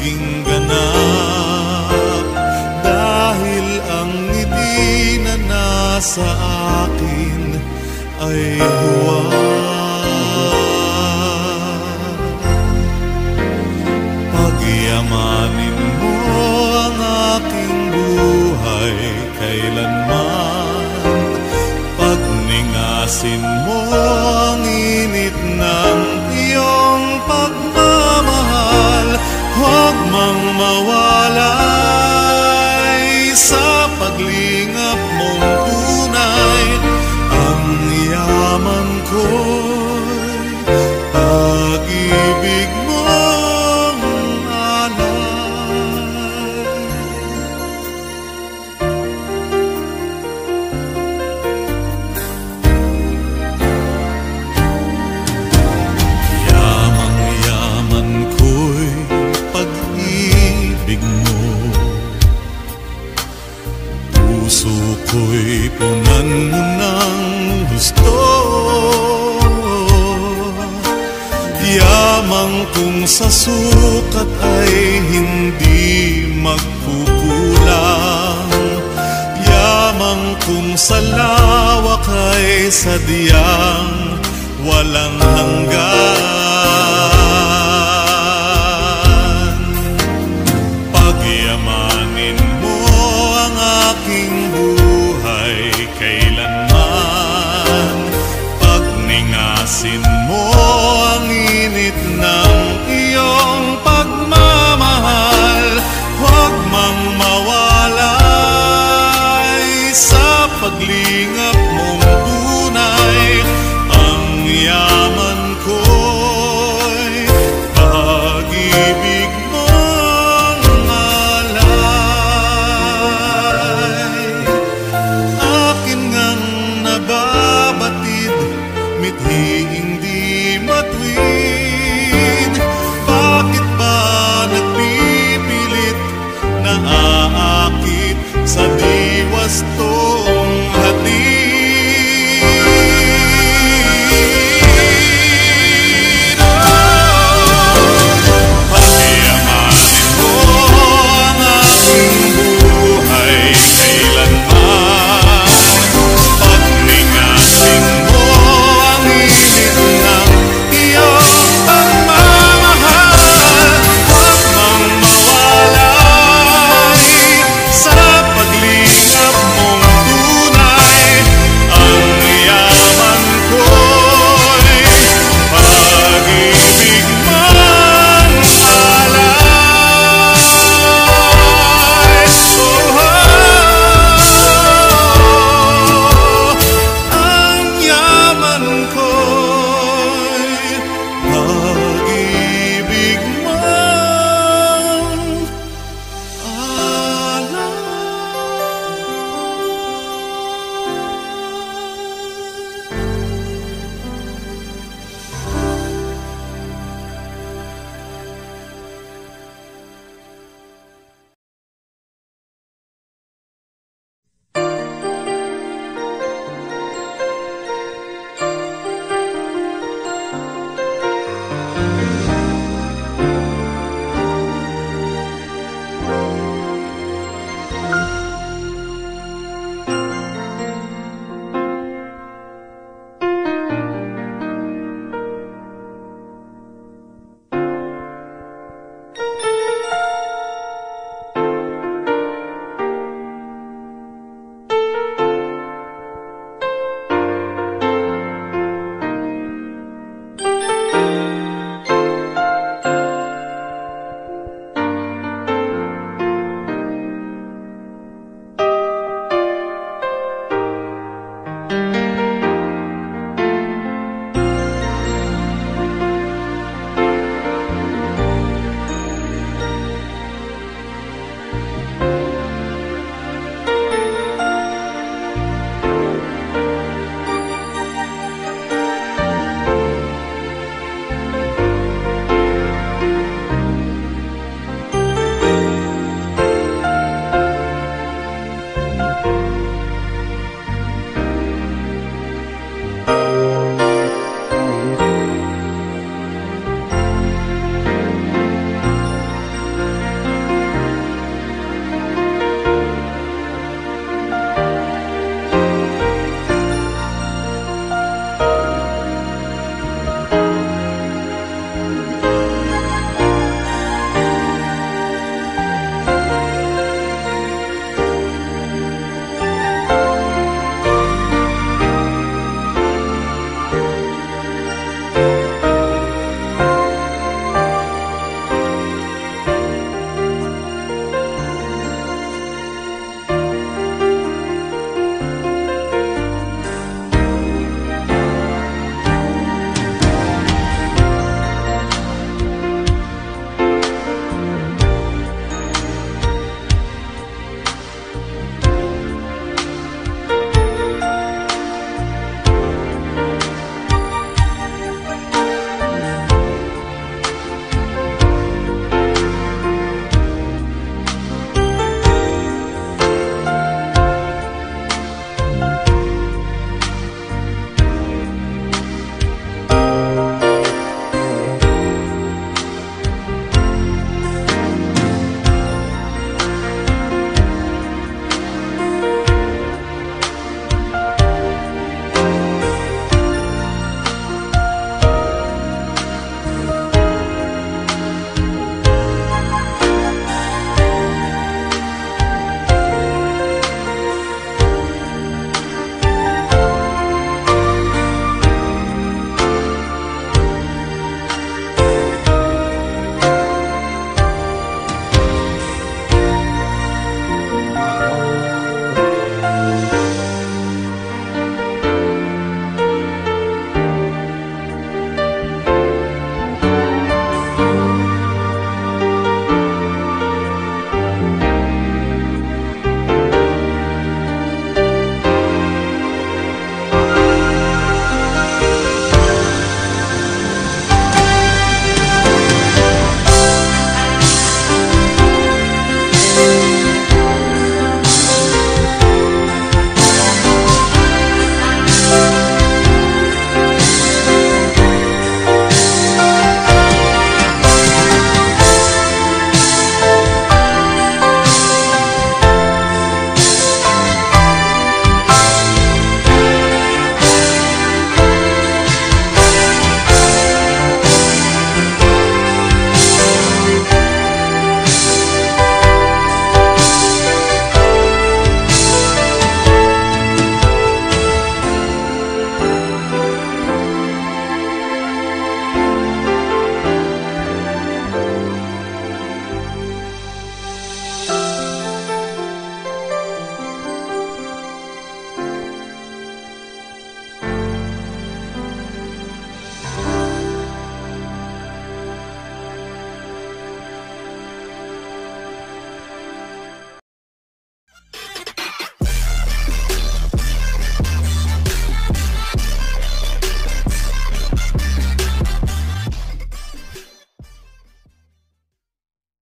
naging ganap. Dahil ang ngiti na nasa akin ay huwag mawalay sa paglingap mong tunay ang yaman ko. kung sa sukat ay hindi magkukulang. Yamang kung sa lawak ay sadyang walang hanggan.